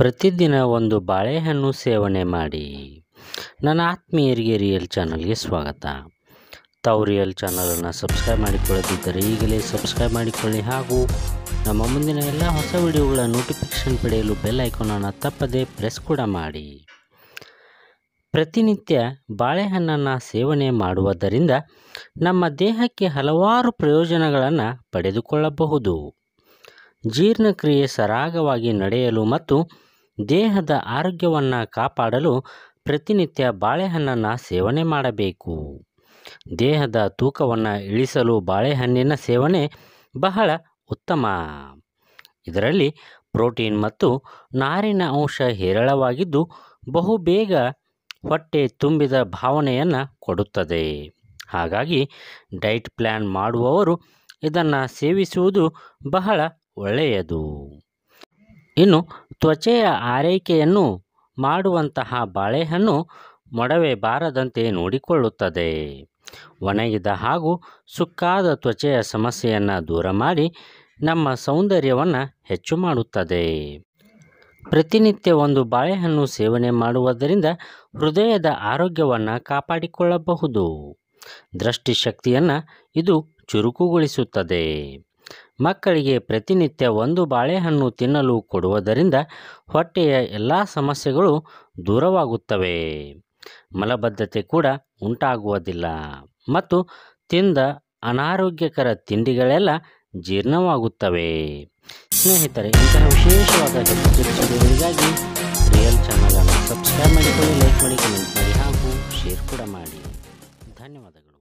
ಪ್ರತಿದಿನ ಒಂದು ಬಾಳೆಹಣ್ಣು ಸೇವನೆ ಮಾಡಿ. ನನ್ನ ಆತ್ಮೀಯರಿಗೆ ರಿಯಲ್ ಚಾನಲ್ಗೆ ಸ್ವಾಗತ. ತಾವು ರಿಯಲ್ ಚಾನಲನ್ನು ಸಬ್ಸ್ಕ್ರೈಬ್ ಮಾಡಿಕೊಳ್ಳದಿದ್ದರೆ ಈಗಲೇ ಸಬ್ಸ್ಕ್ರೈಬ್ ಮಾಡಿಕೊಳ್ಳಿ ಹಾಗೂ ನಮ್ಮ ಮುಂದಿನ ಎಲ್ಲ ಹೊಸ ವಿಡಿಯೋಗಳ ನೋಟಿಫಿಕೇಷನ್ ಪಡೆಯಲು ಬೆಲ್ ಐಕಾನನ್ನು ತಪ್ಪದೇ ಪ್ರೆಸ್ ಕೂಡ ಮಾಡಿ. ಪ್ರತಿನಿತ್ಯ ಬಾಳೆಹಣ್ಣನ್ನು ಸೇವನೆ ಮಾಡುವುದರಿಂದ ನಮ್ಮ ದೇಹಕ್ಕೆ ಹಲವಾರು ಪ್ರಯೋಜನಗಳನ್ನು ಪಡೆದುಕೊಳ್ಳಬಹುದು. ಜೀರ್ಣಕ್ರಿಯೆ ಸರಾಗವಾಗಿ ನಡೆಯಲು ಮತ್ತು ದೇಹದ ಆರೋಗ್ಯವನ್ನು ಕಾಪಾಡಲು ಪ್ರತಿನಿತ್ಯ ಬಾಳೆಹಣ್ಣನ್ನು ಸೇವನೆ ಮಾಡಬೇಕು. ದೇಹದ ತೂಕವನ್ನು ಇಳಿಸಲು ಬಾಳೆಹಣ್ಣಿನ ಸೇವನೆ ಬಹಳ ಉತ್ತಮ. ಇದರಲ್ಲಿ ಪ್ರೋಟೀನ್ ಮತ್ತು ನಾರಿನ ಅಂಶ ಹೇರಳವಾಗಿದ್ದು ಬಹುಬೇಗ ಹೊಟ್ಟೆ ತುಂಬಿದ ಭಾವನೆಯನ್ನು ಕೊಡುತ್ತದೆ. ಹಾಗಾಗಿ ಡೈಟ್ ಪ್ಲ್ಯಾನ್ ಮಾಡುವವರು ಇದನ್ನು ಸೇವಿಸುವುದು ಬಹಳ ಒಳ್ಳೆಯದು. ಇನ್ನು ತ್ವಚೆಯ ಆರೈಕೆಯನ್ನು ಮಾಡುವಂತಹ ಬಾಳೆಹಣ್ಣು ಮೊಡವೆ ಬಾರದಂತೆ ನೋಡಿಕೊಳ್ಳುತ್ತದೆ. ಒಣಗಿದ ಹಾಗೂ ಸುಕ್ಕಾದ ತ್ವಚೆಯ ಸಮಸ್ಯೆಯನ್ನು ದೂರ ಮಾಡಿ ನಮ್ಮ ಸೌಂದರ್ಯವನ್ನು ಹೆಚ್ಚು ಮಾಡುತ್ತದೆ. ಪ್ರತಿನಿತ್ಯ ಒಂದು ಬಾಳೆಹಣ್ಣು ಸೇವನೆ ಮಾಡುವುದರಿಂದ ಹೃದಯದ ಆರೋಗ್ಯವನ್ನು ಕಾಪಾಡಿಕೊಳ್ಳಬಹುದು. ದೃಷ್ಟಿಶಕ್ತಿಯನ್ನು ಇದು ಚುರುಕುಗೊಳಿಸುತ್ತದೆ. ಮಕ್ಕಳಿಗೆ ಪ್ರತಿನಿತ್ಯ ಒಂದು ಬಾಳೆಹಣ್ಣು ತಿನ್ನಲು ಕೊಡುವುದರಿಂದ ಹೊಟ್ಟೆಯ ಎಲ್ಲ ಸಮಸ್ಯೆಗಳು ದೂರವಾಗುತ್ತವೆ. ಮಲಬದ್ಧತೆ ಕೂಡ ಉಂಟಾಗುವುದಿಲ್ಲ. ಮತ್ತು ತಿಂದ ಅನಾರೋಗ್ಯಕರ ತಿಂಡಿಗಳೆಲ್ಲ ಜೀರ್ಣವಾಗುತ್ತವೆ. ಸ್ನೇಹಿತರೆ, ಇಂತಹ ವಿಶೇಷವಾದ ತಿಳಿಸುವುದರಿಗಾಗಿ ರಿಯಲ್ ಚಾನಲನ್ನು ಸಬ್ಸ್ಕ್ರೈಬ್ ಮಾಡಿಕೊಳ್ಳಿ ಲೈಕ್ ಮಾಡಿ ಕಮೆಂಟ್ ಮಾಡಿ ಹಾಗೂ ಶೇರ್ ಕೂಡ ಮಾಡಿ. ಧನ್ಯವಾದಗಳು.